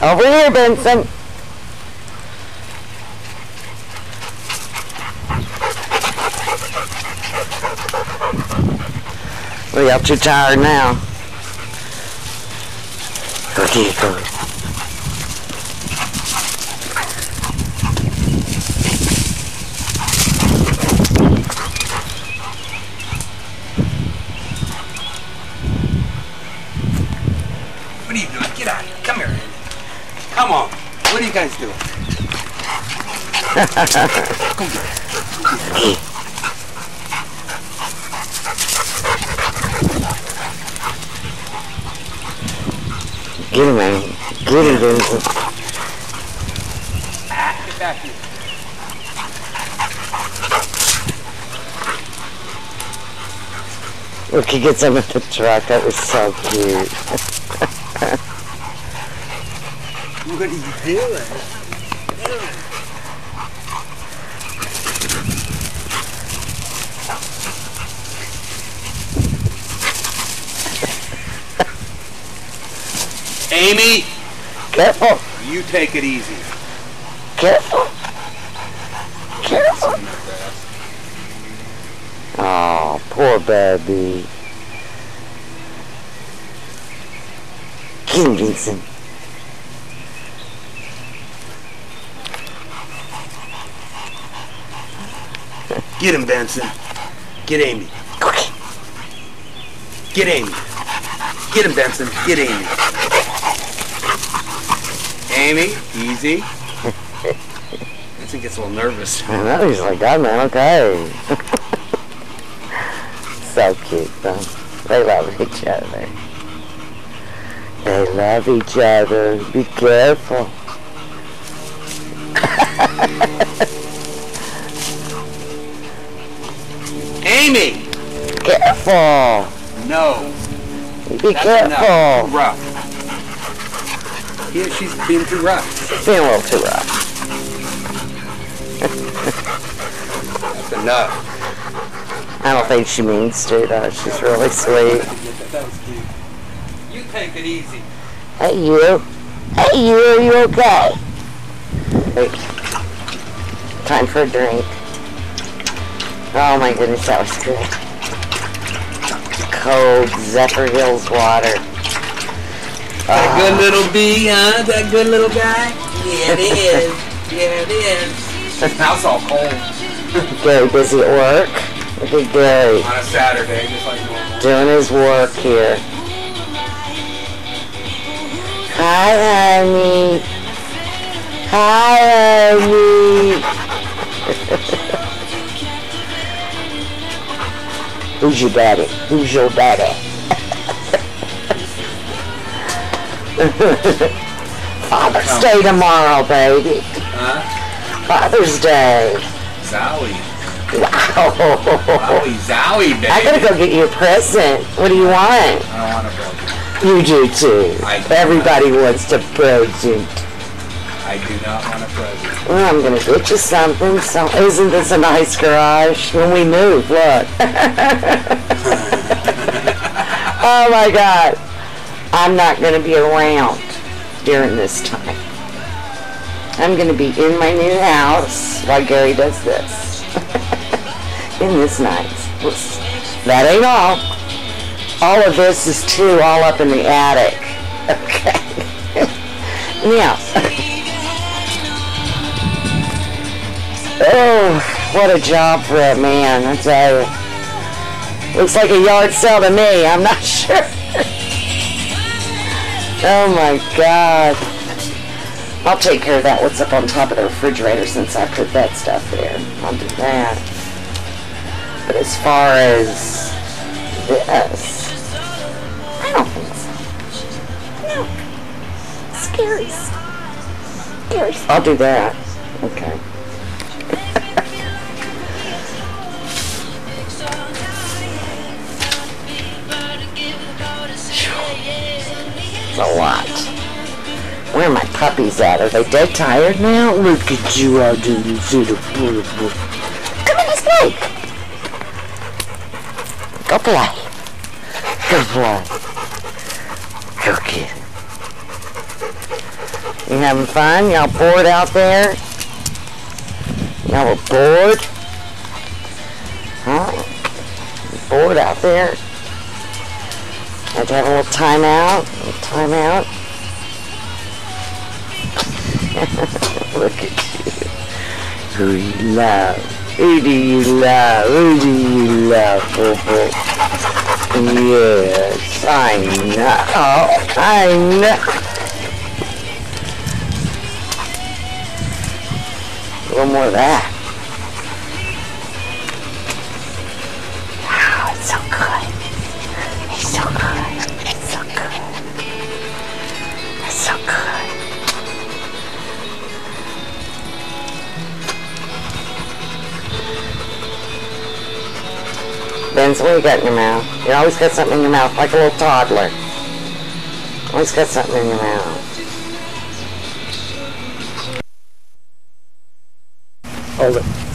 Over here, Benson. We are too tired now. Okay, go. What are you doing? Get out of here. Come here. Come on. What are you guys doing? Get him, man. Get him, Benson. Get back here. Look, he gets him in the truck. That was so cute. What are you doing? Amy, Careful. you take it easy. Careful. Careful. Oh, poor baby. Get him, Vincent. Get him, Benson. Get Amy. Quick. Get Amy. Get him, Benson. Get Amy. Amy, easy. Benson gets a little nervous. I know, he's like, God, man, okay. so cute, though. They love each other. They love each other. Be careful. Amy! Careful. No. Be That's careful. enough. Rough. Yeah, she's being too rough. Being a little too rough. That's enough. I don't think she means to, though. She's really sweet. That was cute. You take it easy. Hey, you. Hey, you. Are you okay? Wait. Time for a drink. Oh, my goodness, that was good. Cold Zephyrhills water. That Ah. good little bee, huh? That good little guy? Yeah, it is. Yeah, it is. Now it's all cold Garry busy at work. Look at Garry on a Saturday, just like normal. doing his work here. Hi, honey. Hi, honey. Who's your daddy? Who's your daddy? Father's Day tomorrow, baby. Huh? Father's Day. Zowie. Wow. Zowie, zowie, baby. I gotta go get you a present. What do you want? I don't want a present. You do too. I do Everybody wants a present. I do not want a present. Well, I'm gonna get you something. So, isn't this a nice garage? When we move, look. oh my God. I'm not gonna be around during this time. I'm gonna be in my new house while Garry does this. in this night. That ain't all. All of this is too all up in the attic. Okay. now. Oh, what a job for that man, I tell you. Looks like a yard sale to me, I'm not sure. Oh my god. I'll take care of that, what's up on top of the refrigerator since I put that stuff there. I'll do that. But as far as this, I don't think so. No. Scary. Scary. I'll do that. Okay. Where are my puppies at? Are they dead tired now? Look at you out there, you little beautiful. Come on, play. Go play. Go play. Go kid. You having fun? Y'all bored out there? Y'all bored? Huh? Bored out there? Had to have a little time out? A little time out? Look at you. Who you love? Who do you love? Who do you love, Boo Yes, I know. I know. Little more of that. What you got in your mouth? You always got something in your mouth, like a little toddler. Always got something in your mouth. Hold it.